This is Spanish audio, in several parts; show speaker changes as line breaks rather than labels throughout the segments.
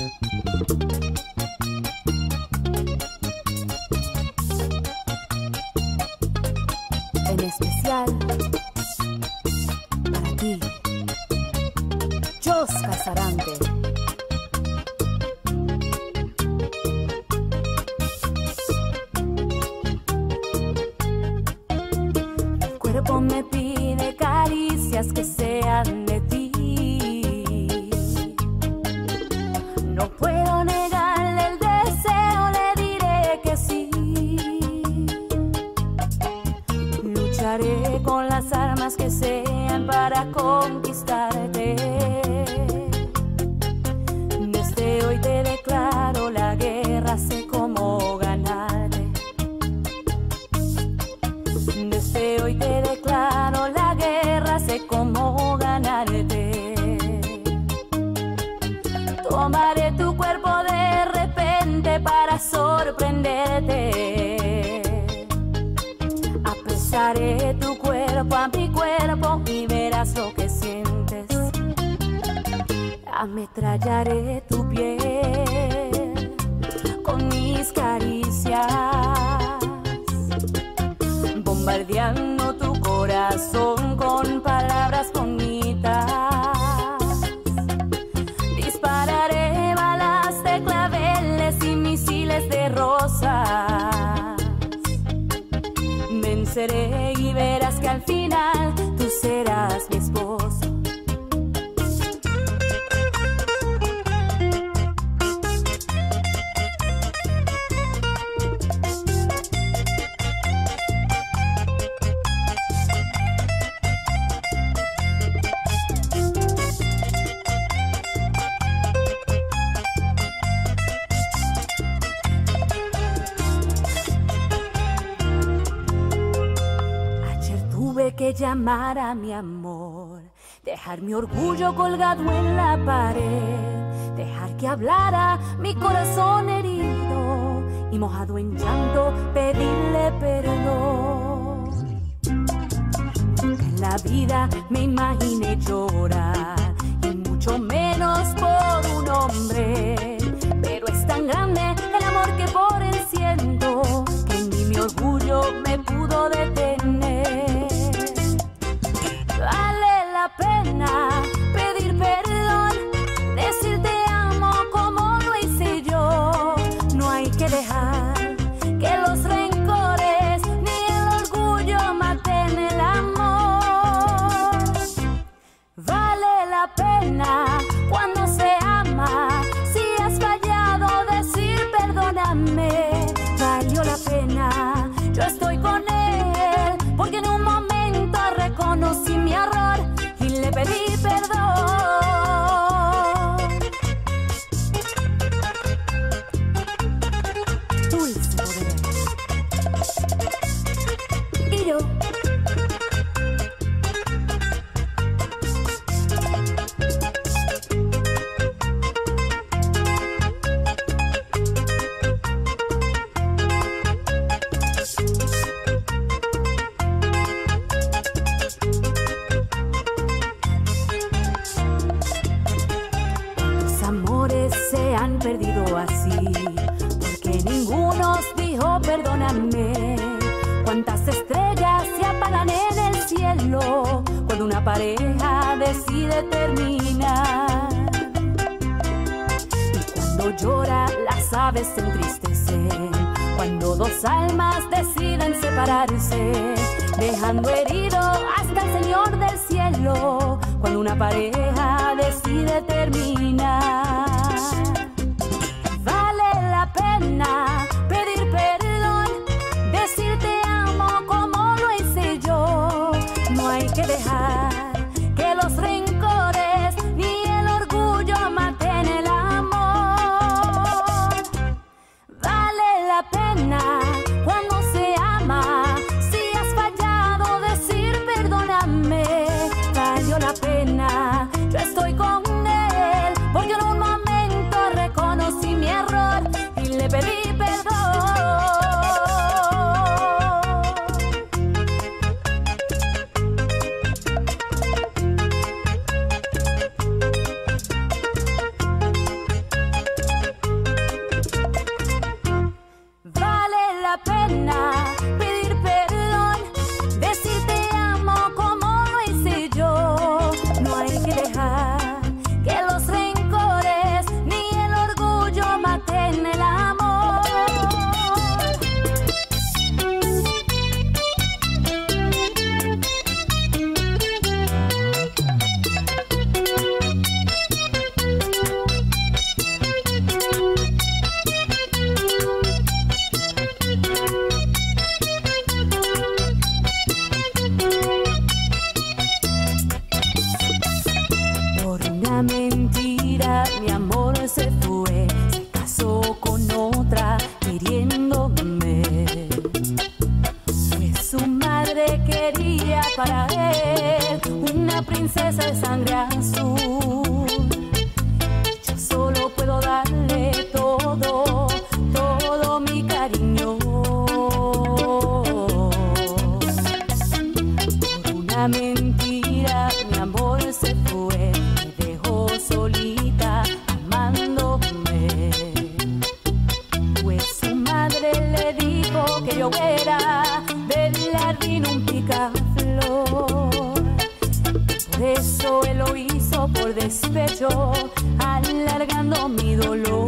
En especial para ti, Jos Casarante. Con las armas que sean para conquistarte. Ametrallaré llamar a mi amor, dejar mi orgullo colgado en la pared, dejar que hablara mi corazón herido y mojado en llanto pedirle perdón. En la vida me imaginé llorar y mucho menos por un hombre, pero es tan grande el amor que por él siento que ni mi orgullo me pudo detener. Cuando una pareja decide terminar. Y cuando llora las aves se entristecen, cuando dos almas deciden separarse, dejando herido hasta el Señor del cielo, cuando una pareja decide terminar. Vale la pena pedir le quería para él, una princesa de sangre azul. mi dolor.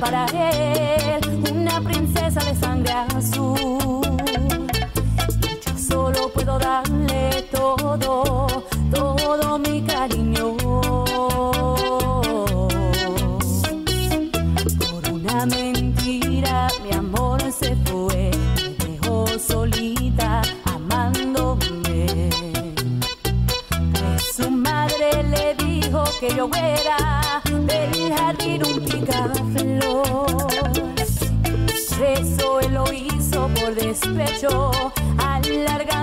para él, una princesa de sangre azul.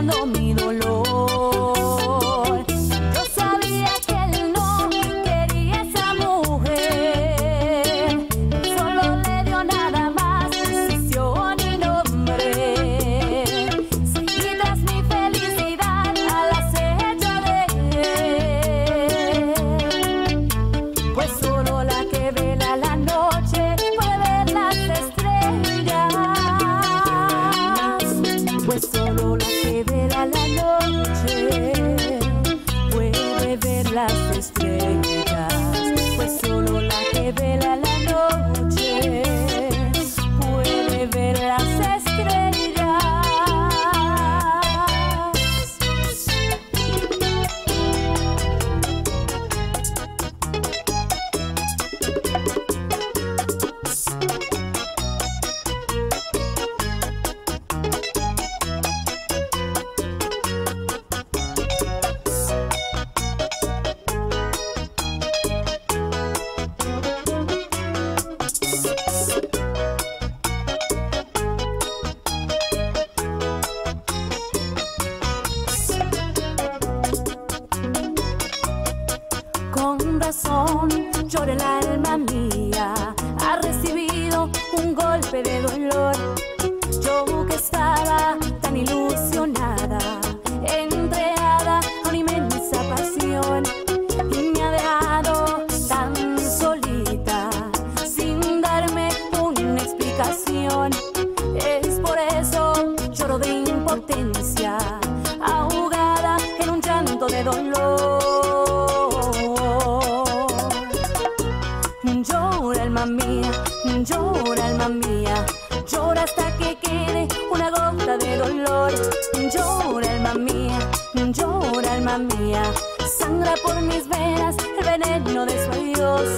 no me corazón llora el alma mía. Ha recibido un golpe de dolor. Yo que estaba dolor. Llora, alma mía, llora, alma mía. Sangra por mis venas el veneno de su Dios.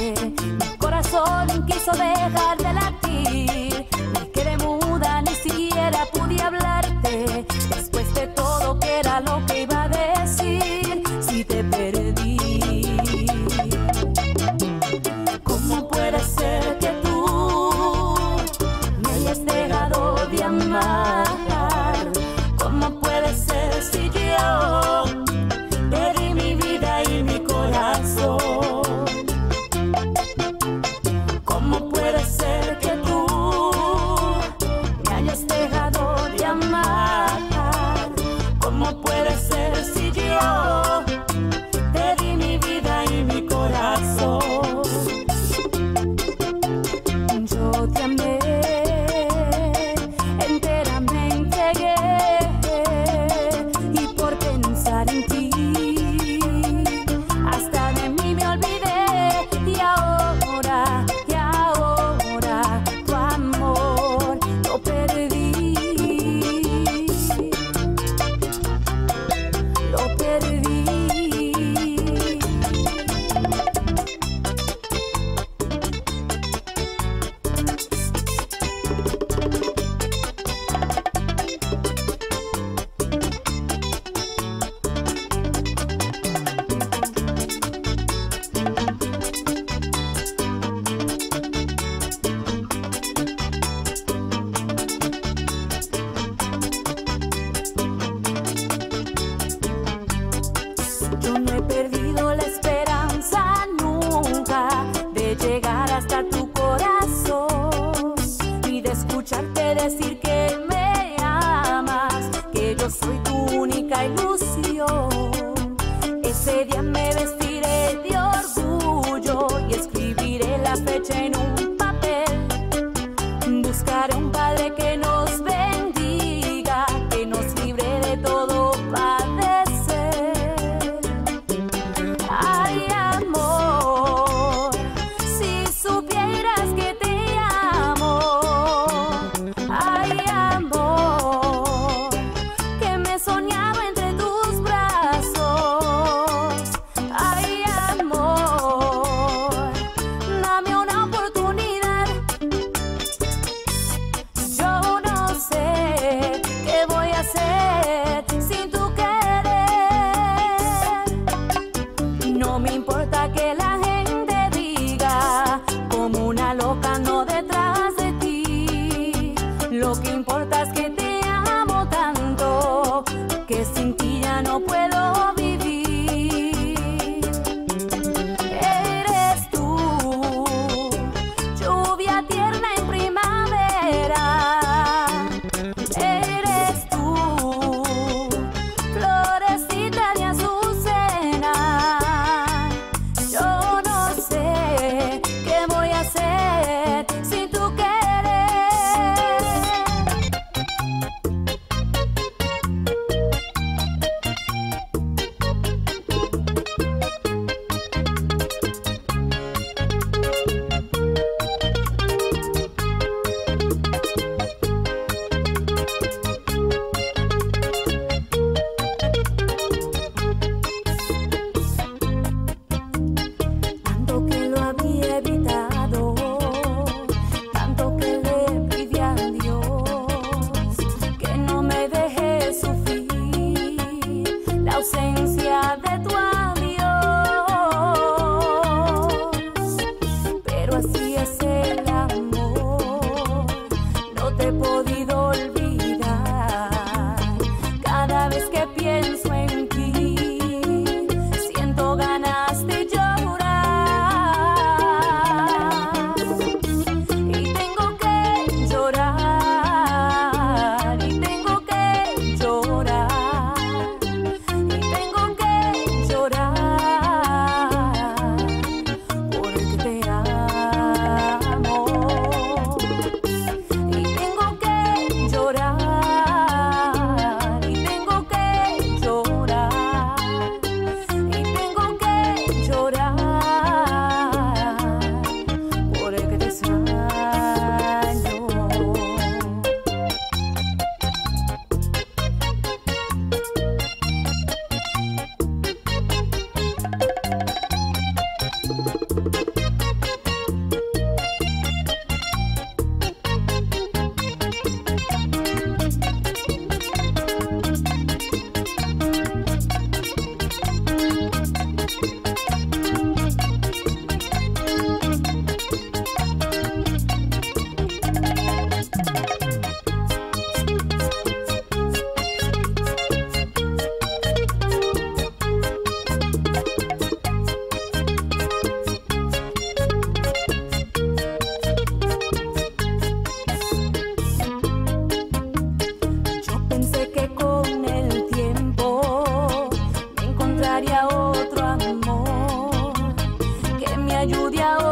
Mi corazón quiso dejar de latir. escucharte decir que me amas, que yo soy tu única ilusión. Ese día me vestiré de orgullo y escribiré la fecha en un otro amor